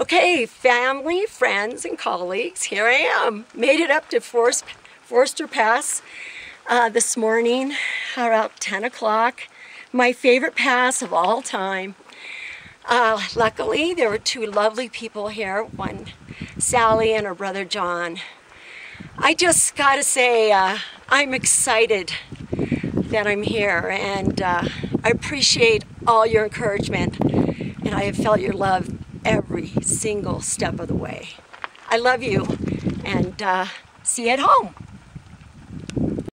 Okay, family, friends, and colleagues, here I am. Made it up to Forest, Forester Pass uh, this morning around 10 o'clock. My favorite pass of all time. Uh, luckily, there were two lovely people here, one Sally and her brother John. I just gotta say, uh, I'm excited that I'm here and uh, I appreciate all your encouragement and I have felt your love every single step of the way. I love you and uh, see you at home.